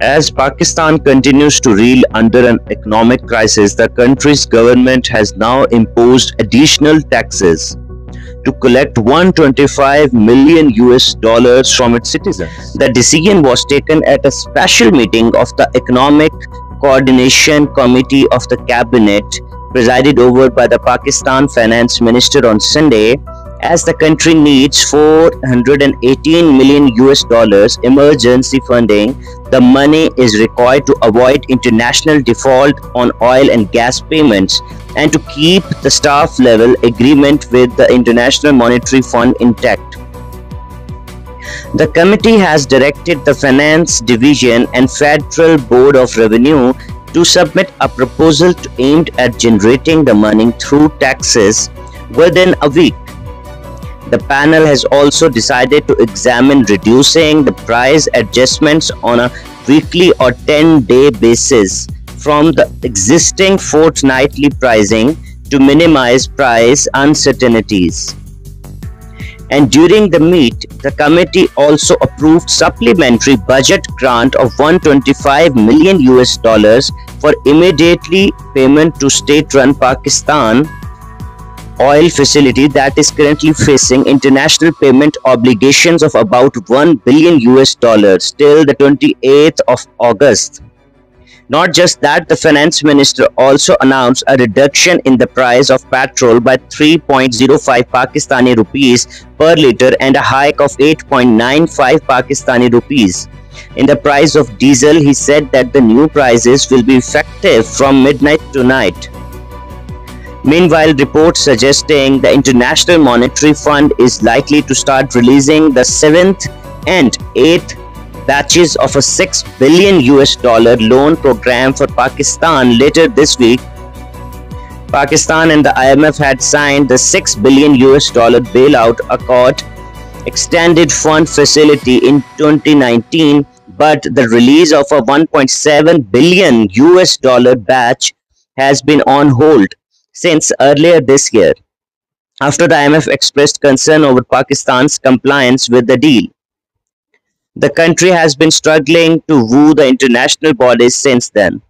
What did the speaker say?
As Pakistan continues to reel under an economic crisis, the country's government has now imposed additional taxes to collect 125 million US dollars from its citizens. The decision was taken at a special meeting of the Economic Coordination Committee of the Cabinet presided over by the Pakistan Finance Minister on Sunday as the country needs 418 million US dollars emergency funding the money is required to avoid international default on oil and gas payments and to keep the staff level agreement with the International Monetary Fund intact the committee has directed the Finance Division and Federal Board of Revenue to submit a proposal aimed at generating the money through taxes within a week. The panel has also decided to examine reducing the price adjustments on a weekly or 10-day basis from the existing fortnightly pricing to minimize price uncertainties. And during the meet, the committee also approved supplementary budget grant of 125 million US dollars for immediately payment to state-run Pakistan oil facility that is currently facing international payment obligations of about 1 billion US dollars till the 28th of August. Not just that, the finance minister also announced a reduction in the price of petrol by 3.05 Pakistani rupees per liter and a hike of 8.95 Pakistani rupees. In the price of diesel, he said that the new prices will be effective from midnight tonight. Meanwhile, reports suggesting the International Monetary Fund is likely to start releasing the seventh and eighth batches of a 6 billion US dollar loan program for Pakistan later this week. Pakistan and the IMF had signed the 6 billion US dollar bailout accord extended fund facility in 2019 but the release of a 1.7 billion US dollar batch has been on hold since earlier this year, after the IMF expressed concern over Pakistan's compliance with the deal. The country has been struggling to woo the international bodies since then.